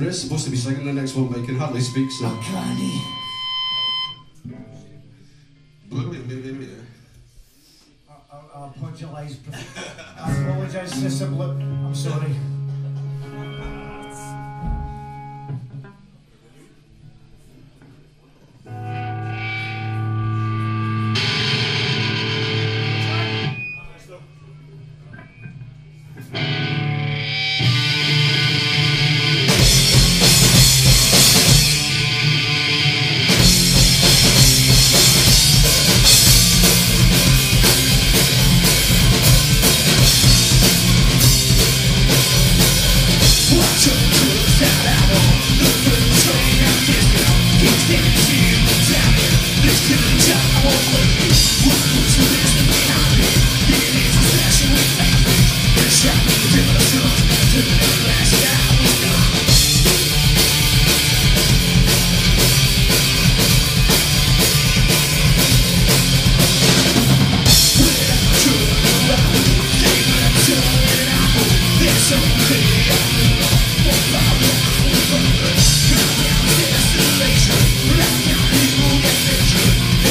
Brett's supposed to be singing the next one, but he can hardly speak, so. Carney. I, I, I apologise. I apologise, Sister Blue. I'm sorry.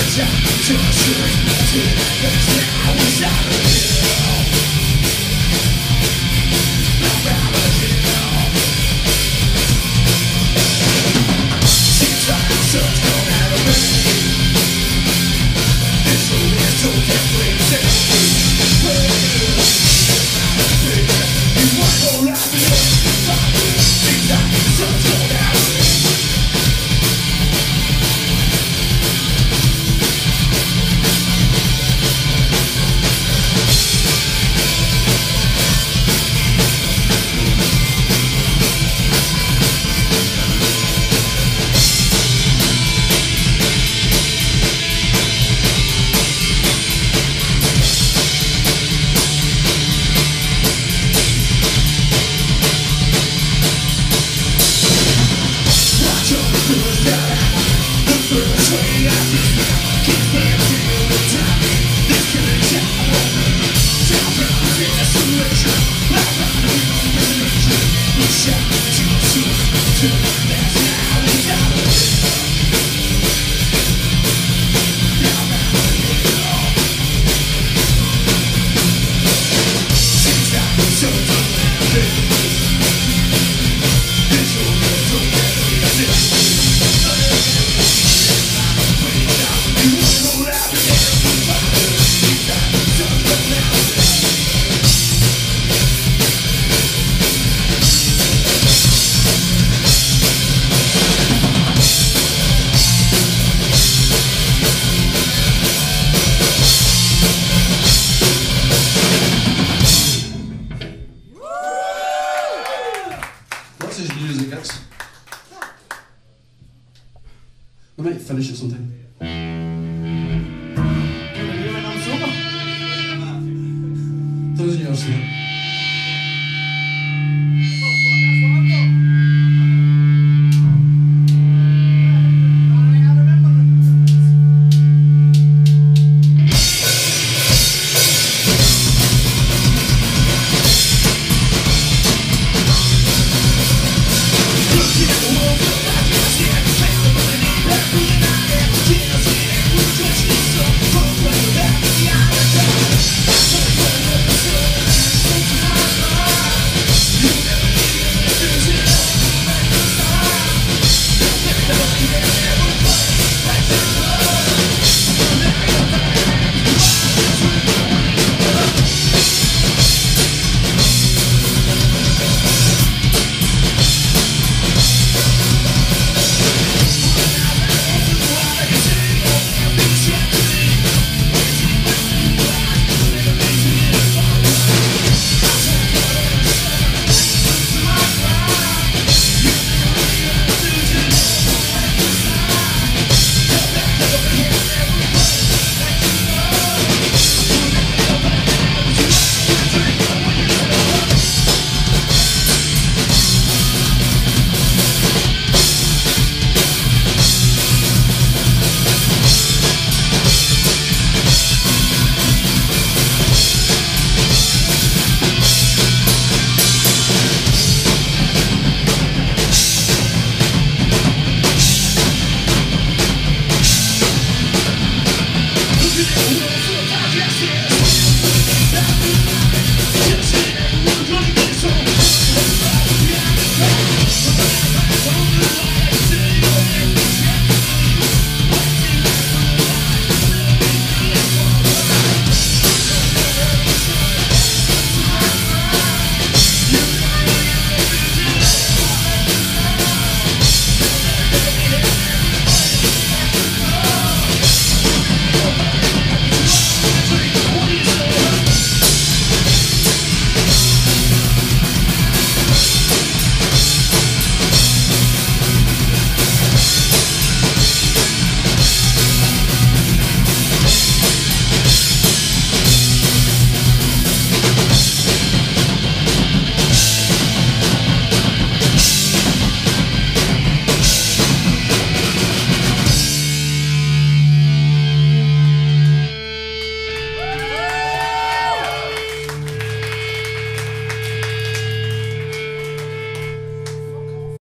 Just to the shooting, to the That's We might finish it sometime.